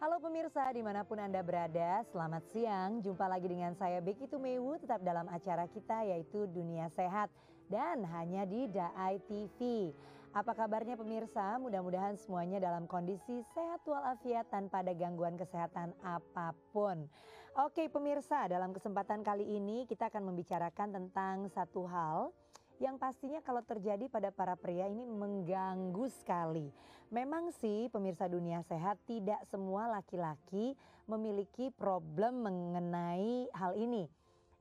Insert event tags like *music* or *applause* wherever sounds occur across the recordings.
Halo pemirsa di mana pun Anda berada, selamat siang. Jumpa lagi dengan saya Becky Tumewu tetap dalam acara kita yaitu Dunia Sehat. Dan hanya di Daai TV. Apa kabarnya pemirsa? Mudah-mudahan semuanya dalam kondisi sehat walafiat tanpa ada gangguan kesehatan apa pun. Oke pemirsa, dalam kesempatan kali ini kita akan membicarakan tentang satu hal yang pastinya kalau terjadi pada para pria ini mengganggu sekali. Memang sih pemirsa dunia sehat tidak semua laki-laki memiliki problem mengenai hal ini.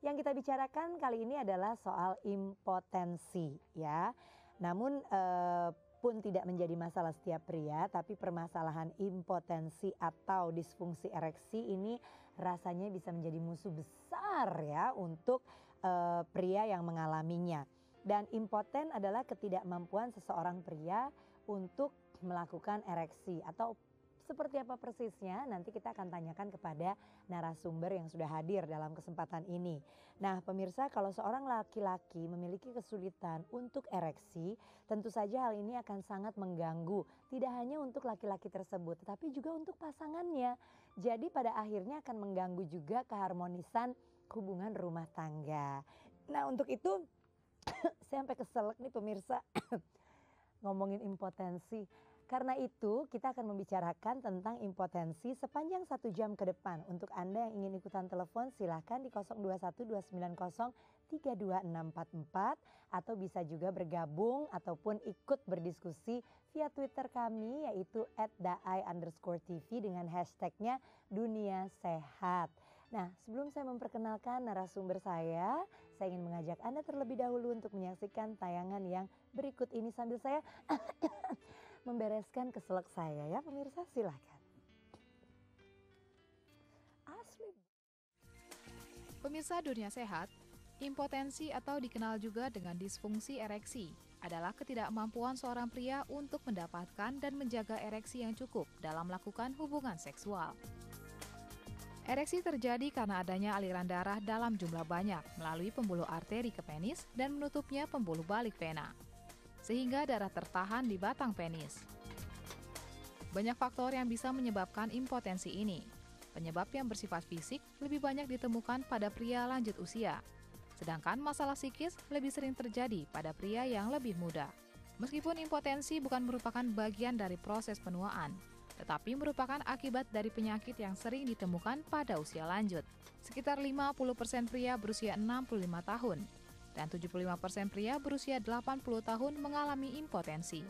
Yang kita bicarakan kali ini adalah soal impotensi ya. Namun eh, pun tidak menjadi masalah setiap pria, tapi permasalahan impotensi atau disfungsi ereksi ini rasanya bisa menjadi musuh besar ya untuk uh, pria yang mengalaminya. Dan impoten adalah ketidakmampuan seseorang pria untuk melakukan ereksi atau seperti apa persisnya nanti kita akan tanyakan kepada narasumber yang sudah hadir dalam kesempatan ini. Nah pemirsa kalau seorang laki-laki memiliki kesulitan untuk ereksi tentu saja hal ini akan sangat mengganggu. Tidak hanya untuk laki-laki tersebut tetapi juga untuk pasangannya. Jadi pada akhirnya akan mengganggu juga keharmonisan hubungan rumah tangga. Nah untuk itu *coughs* saya sampai keselak nih pemirsa *coughs* ngomongin impotensi. Karena itu kita akan membicarakan tentang impotensi sepanjang satu jam ke depan. Untuk Anda yang ingin ikutan telepon silahkan di 0212903264 atau bisa juga bergabung ataupun ikut berdiskusi via Twitter kami yaitu @daai underscore TV dengan hashtagnya Dunia Sehat. Nah, sebelum saya memperkenalkan narasumber saya, saya ingin mengajak Anda terlebih dahulu untuk menyaksikan tayangan yang berikut ini sambil saya *coughs* membereskan keselak saya ya pemirsa silahkan. Asli. Pemirsa dunia sehat, impotensi atau dikenal juga dengan disfungsi ereksi adalah ketidakmampuan seorang pria untuk mendapatkan dan menjaga ereksi yang cukup dalam melakukan hubungan seksual. Ereksi terjadi karena adanya aliran darah dalam jumlah banyak melalui pembuluh arteri ke penis dan menutupnya pembuluh balik vena, sehingga darah tertahan di batang penis. Banyak faktor yang bisa menyebabkan impotensi ini. Penyebab yang bersifat fisik lebih banyak ditemukan pada pria lanjut usia, sedangkan masalah psikis lebih sering terjadi pada pria yang lebih muda. Meskipun impotensi bukan merupakan bagian dari proses penuaan, tetapi merupakan akibat dari penyakit yang sering ditemukan pada usia lanjut. Sekitar 50% pria berusia 65 tahun dan 75% pria berusia 80 tahun mengalami impotensi.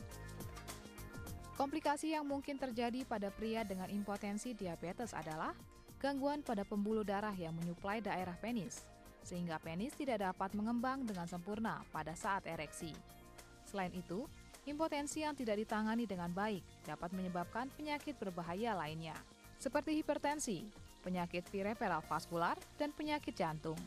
Komplikasi yang mungkin terjadi pada pria dengan impotensi diabetes adalah gangguan pada pembuluh darah yang menyuplai daerah penis, sehingga penis tidak dapat mengembang dengan sempurna pada saat ereksi. Selain itu, Impotensi yang tidak ditangani dengan baik dapat menyebabkan penyakit berbahaya lainnya, seperti hipertensi, penyakit vireperal vaskular, dan penyakit jantung.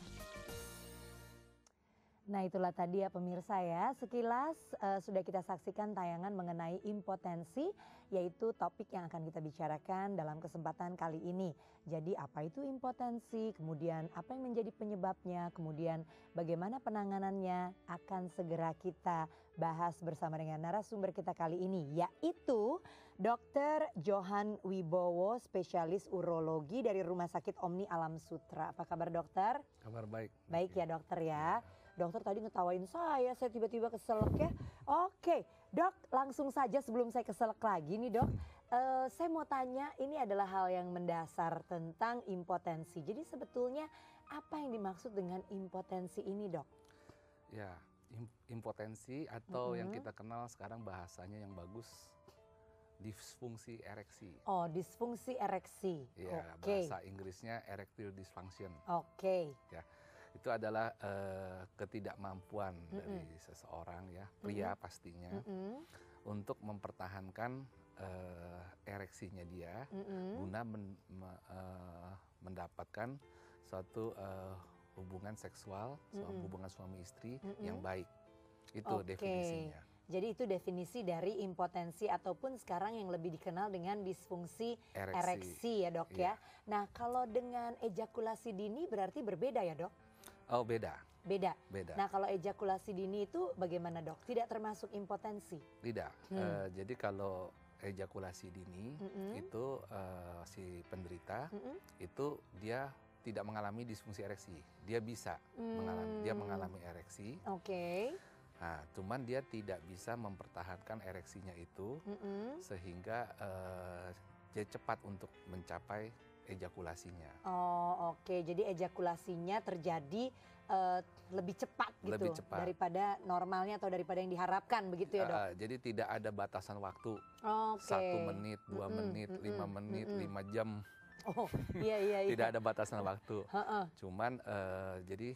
Nah itulah tadi ya pemirsa ya sekilas uh, sudah kita saksikan tayangan mengenai impotensi yaitu topik yang akan kita bicarakan dalam kesempatan kali ini. Jadi apa itu impotensi, kemudian apa yang menjadi penyebabnya, kemudian bagaimana penanganannya akan segera kita bahas bersama dengan narasumber kita kali ini yaitu Dr. Johan Wibowo spesialis urologi dari Rumah Sakit Omni Alam Sutra. Apa kabar dokter? Kabar baik. Baik ya dokter ya. Dokter tadi ngetawain saya, saya tiba-tiba keselak ya. Oke, dok langsung saja sebelum saya keselak lagi nih dok. Uh, saya mau tanya, ini adalah hal yang mendasar tentang impotensi. Jadi sebetulnya apa yang dimaksud dengan impotensi ini dok? Ya, impotensi atau mm -hmm. yang kita kenal sekarang bahasanya yang bagus disfungsi ereksi. Oh, disfungsi ereksi. Ya, okay. bahasa Inggrisnya erectile dysfunction. Oke. Okay. Ya itu adalah uh, ketidakmampuan mm -hmm. dari seseorang ya pria mm -hmm. pastinya mm -hmm. untuk mempertahankan uh, ereksinya dia mm -hmm. guna men, me, uh, mendapatkan suatu uh, hubungan seksual mm -hmm. hubungan suami istri mm -hmm. yang baik itu okay. definisinya. Jadi itu definisi dari impotensi ataupun sekarang yang lebih dikenal dengan disfungsi ereksi, ereksi ya dok iya. ya. Nah kalau dengan ejakulasi dini berarti berbeda ya dok? Oh beda. Beda. Beda. Nah kalau ejakulasi dini itu bagaimana dok? Tidak termasuk impotensi? Tidak. Hmm. Uh, jadi kalau ejakulasi dini Mm-mm. itu eh, si penderita Mm-mm. itu dia tidak mengalami disfungsi ereksi. Dia bisa mengalami dia Hmm. mengalami ereksi. Oke. Nah, cuman dia tidak bisa mempertahankan ereksinya itu Mm-mm. sehingga eh, dia cepat untuk mencapai ejakulasinya. Oh oke, jadi ejakulasinya terjadi eh, lebih cepat gitu Lebih cepat. daripada normalnya atau daripada yang diharapkan begitu ya dok? Eh, jadi tidak ada batasan waktu Oke. satu menit, dua Mm-mm, menit, lima mm-mm, menit, mm-mm. lima jam, Oh iya iya iya. tidak ada batasan waktu. Heeh. Cuman eh, jadi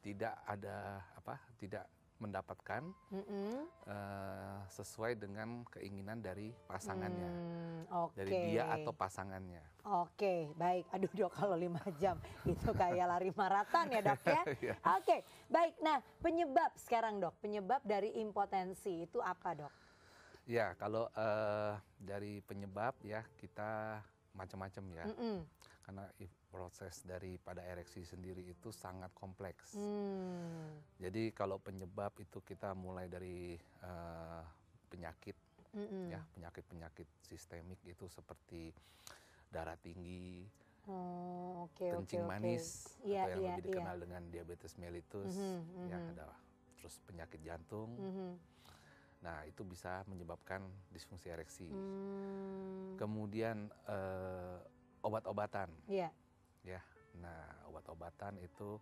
tidak ada apa, tidak mendapatkan Mm-mm. eh, sesuai dengan keinginan dari pasangannya, Hmm, Oke. dari dia atau pasangannya. Oke, baik. Aduh dok, kalau lima *laughs* jam itu kayak lari maraton ya dok ya. *laughs* Iya. Oke, baik. Nah penyebab sekarang dok, penyebab dari impotensi itu apa dok? Ya, kalau eh, dari penyebab ya kita macam-macam ya, Mm-mm. karena proses daripada ereksi sendiri itu sangat kompleks. Hmm. Jadi kalau penyebab itu kita mulai dari eh, penyakit Mm-mm. ya, penyakit-penyakit sistemik itu seperti darah tinggi, Oh, oke kencing oke. manis Iya, atau yang iya, lebih dikenal dengan diabetes mellitus, Mhm, ya mhm. ada terus penyakit jantung. Mhm. Nah, itu bisa menyebabkan disfungsi ereksi. Hmm. Kemudian eh, obat-obatan Iya. Ya. Nah, obat-obatan itu